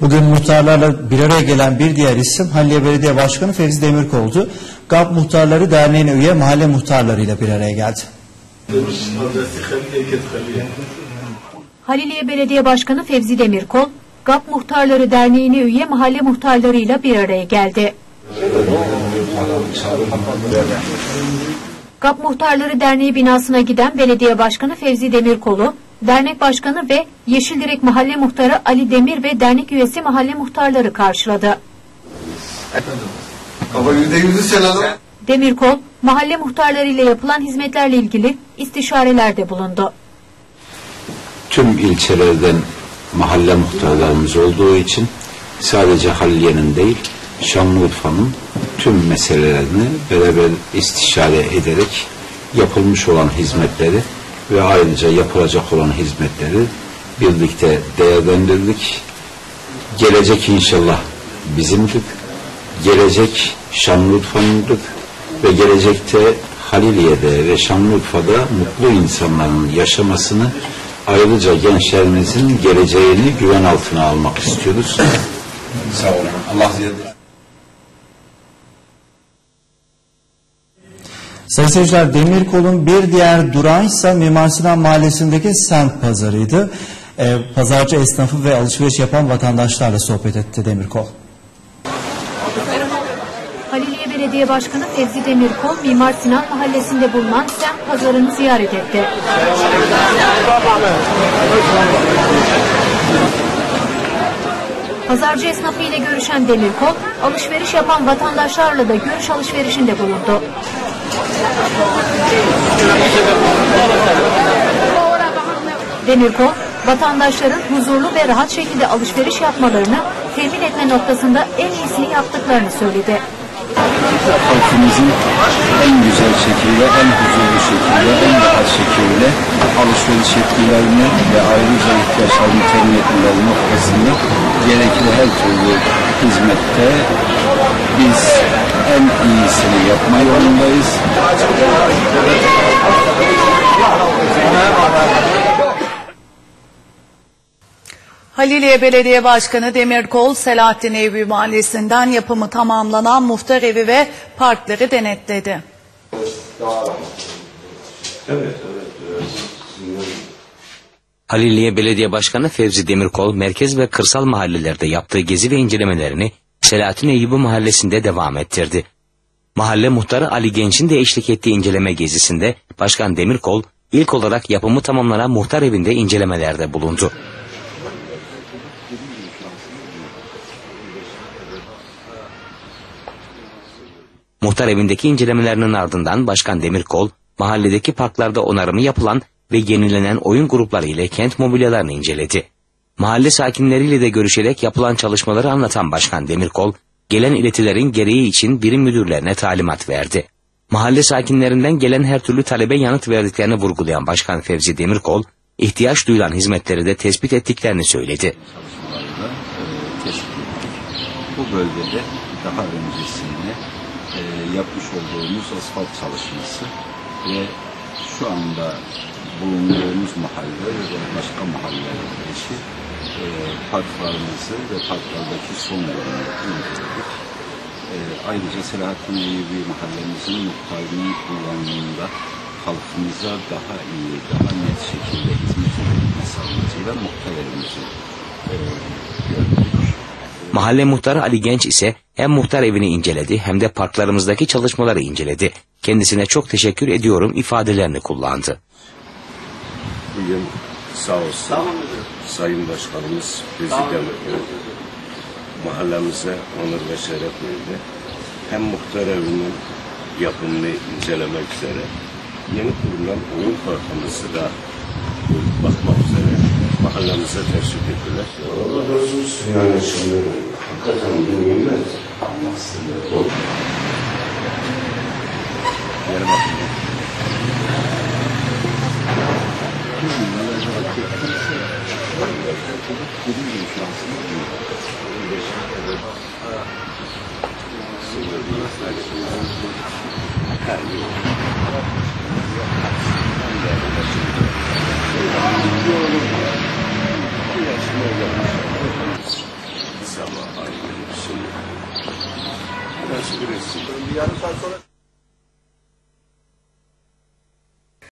Bugün muhtarlarla bir araya gelen bir diğer isim Halliye Belediye Başkanı Fevzi Demirkol'du. GAP Muhtarları Derneği'ne üye mahalle muhtarlarıyla bir araya geldi. Haliliye Belediye Başkanı Fevzi Demirkol, GAP Muhtarları Derneği'ne üye mahalle muhtarlarıyla bir araya geldi. GAP Muhtarları Derneği binasına giden Belediye Başkanı Fevzi Demirkol'u, dernek başkanı ve Yeşildirek Mahalle Muhtarı Ali Demir ve dernek üyesi mahalle muhtarları karşıladı. Sen. Demirkol, mahalle muhtarlarıyla yapılan hizmetlerle ilgili istişarelerde bulundu. tüm ilçelerden mahalle muhtarlarımız olduğu için sadece Halliye'nin değil Şanlıurfa'nın tüm meselelerini beraber istişare ederek yapılmış olan hizmetleri ve ayrıca yapılacak olan hizmetleri birlikte değerlendirdik. Gelecek inşallah bizimdir. Gelecek Şanlıurfa'nındır ve gelecekte Haliliye'de ve Şanlıurfa'da mutlu insanların yaşamasını ayrıca gençlerimizin geleceğini güven altına almak istiyoruz. Sağ olun. Allah ziyade. Sayın seyirciler Demirkol'un bir diğer durağı ise Mimar Sinan Mahallesi'ndeki semt pazarıydı. Ee, pazarcı esnafı ve alışveriş yapan vatandaşlarla sohbet etti Demirkol. Haliliye Belediye Başkanı Fevzi Demirkol, Mimar Sinan Mahallesi'nde bulunan semt pazarını ziyaret etti. Pazarcı esnafı ile görüşen Demirkol, alışveriş yapan vatandaşlarla da görüş alışverişinde bulundu. Demirkol, vatandaşların huzurlu ve rahat şekilde alışveriş yapmalarını temin etme noktasında en iyisini yaptıklarını söyledi. halkımızın en güzel şekilde, en huzurlu şekilde, en rahat şekilde alışveriş etkilerini ve ayrıca ihtiyaçlarını temin etmeleri noktasında gerekli her türlü hizmette biz en iyisini yapma yolundayız. Haliliye Belediye Başkanı Demirkol, Selahattin Eyüp Mahallesi'nden yapımı tamamlanan muhtar evi ve parkları denetledi. Haliliye Belediye Başkanı Fevzi Demirkol merkez ve kırsal mahallelerde yaptığı gezi ve incelemelerini Selahattin Eyyubi mahallesinde devam ettirdi. Mahalle muhtarı Ali Genç'in de eşlik ettiği inceleme gezisinde Başkan Demirkol ilk olarak yapımı tamamlanan muhtar evinde incelemelerde bulundu. Muhtar evindeki incelemelerinin ardından Başkan Demirkol, mahalledeki parklarda onarımı yapılan ve yenilenen oyun grupları ile kent mobilyalarını inceledi. Mahalle sakinleriyle de görüşerek yapılan çalışmaları anlatan Başkan Demirkol, gelen iletilerin gereği için birim müdürlerine talimat verdi. Mahalle sakinlerinden gelen her türlü talebe yanıt verdiklerini vurgulayan Başkan Fevzi Demirkol, ihtiyaç duyulan hizmetleri de tespit ettiklerini söyledi. Bu bölgede daha öncesinde e, yapmış olduğumuz asfalt çalışması ve şu anda bulunduğumuz mahalle ve başka mahalleler eşi e, parklarımızı ve parklardaki son inceledik. E, ayrıca Selahattin Eyyubi mahallemizin muhtarının kullanımında halkımıza daha iyi, daha net şekilde hizmet edilmesi amacıyla muhtar evimizi e. Mahalle muhtarı Ali Genç ise hem muhtar evini inceledi hem de parklarımızdaki çalışmaları inceledi. Kendisine çok teşekkür ediyorum ifadelerini kullandı. Bugün sağ olsun Sayın Başkanımız Prezident mahallemize onur ve şeref verdi. Hem muhtar evinin yapımını incelemek üzere yeni kurulan oyun parkımızı da bakmak üzere mahallemize teşvik ettiler. Allah razı olsun. Yani şimdi hakikaten bir nimet. Yere bakın. Sabah ayrılmışsın. Şey. Nasıl bilesin? Yarım saat sonra...